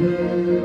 Música